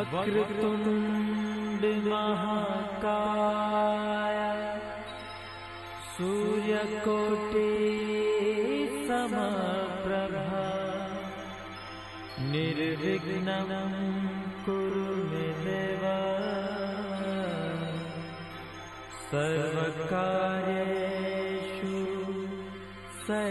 वक्रतुण्ड महाका सूर्यकोटि समप्रभा निर्विघ्नं कुरु देव सर्वकार्येषु स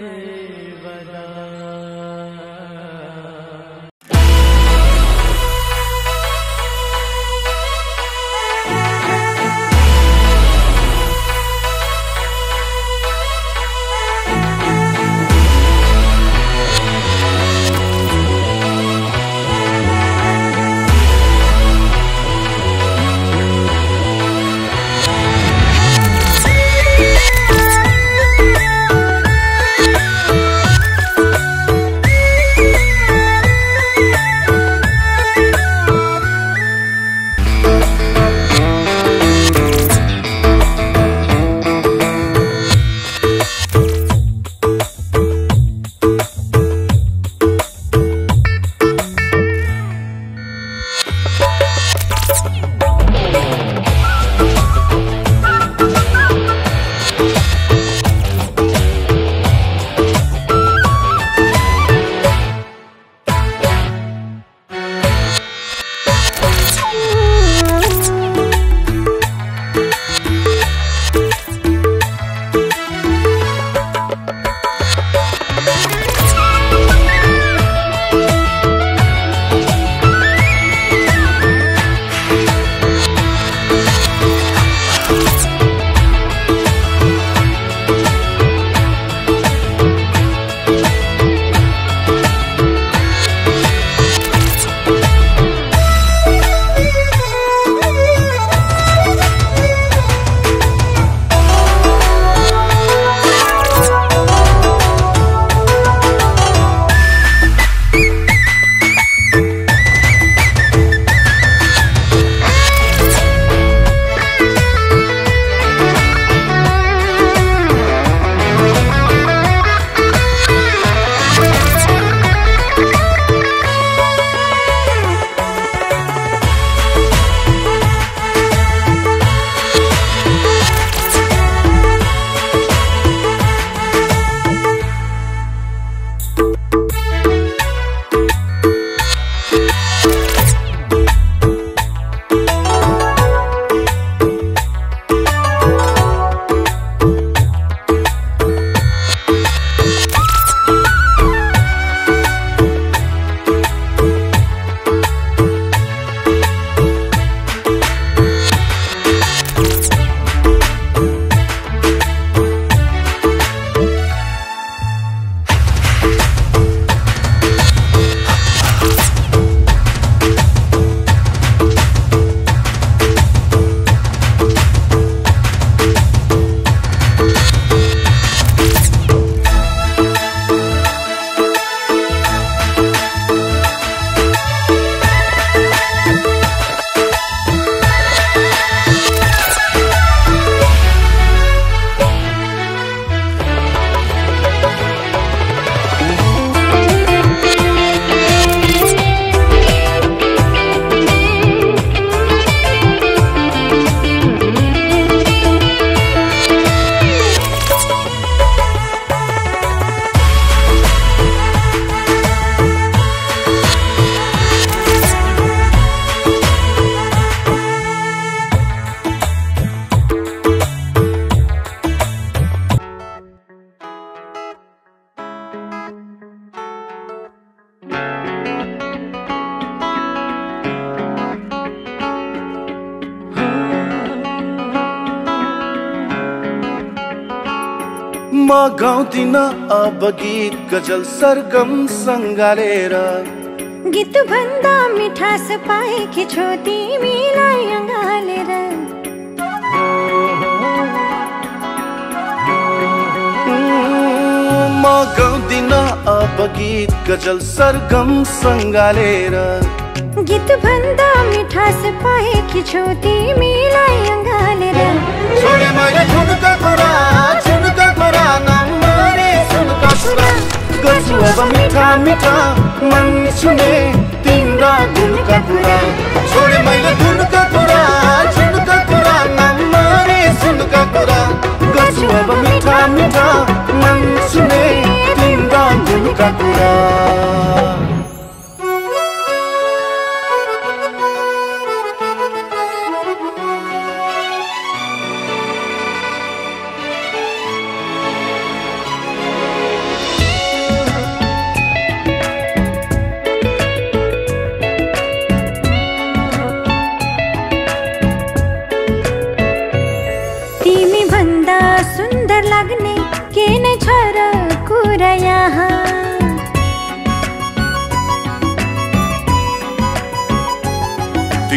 म गाउँदिन अब गीत गजल सरगम सङ्गालेर गीत भन्दा मिठास पाएकी छु तिमीलाई अँगालेर म गाउँदिन अब गीत गजल सरगम सङ्गालेर गीत भन्दा मिठास पाए कि छोती मिलाई अङ्गालेर छोडे मैले छुनका कुरा छुनका कुरा नम्बरे छुनका कुरा गर्छु अब मिठा मिठा मन सुने तिम्रा धुनका कुरा छोडे मैले धुनका कुरा छुनका कुरा नम्बरे सुनका कुरा गर्छु अब मिठा मिठा मन सुने तिम्रा धुनका कुरा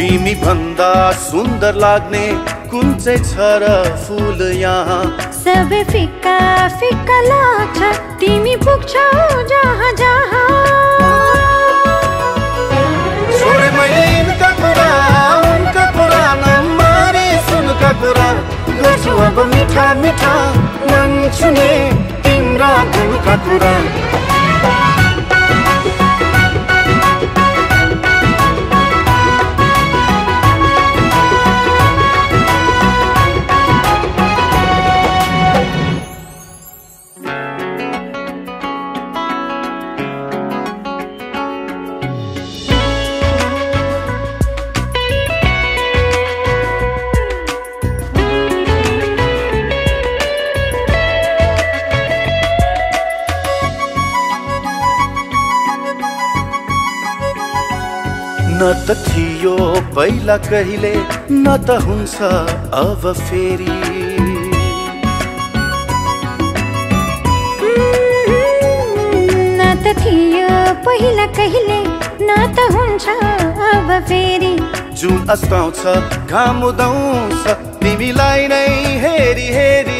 तिमी भन्दा सुन्दर लाग्ने कुन चाहिँ छ र फुल यहाँ सबै फिक्का फिक्का लाग्छ तिमी पुग्छौ जहाँ जहाँ छोरे मैले उनका कुरा उनका कुरा नम्बरी सुनका कुरा गर्छु अब मिठा मिठा मन छुने तिम्रा गुणका कुरा न त थियो पहिला कहिले न त हुन्छ अब फेरि त थियो पहिला कहिले न त हुन्छ अब फेरि जुन अस्ताउँछ घाम उदाउँछ तिमीलाई नै हेरी हेरी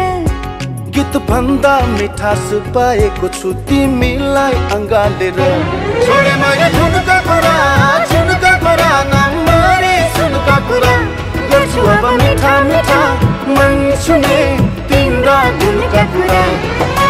भन्दा मिठास पाएको छु तिमीलाई अँगालेर छोडे मैले झुनुका कुरा झुनुका कुरा नम्बरे कुरा गर्छु मिठा मिठा मन सुने तिम्रा झुनुका कुरा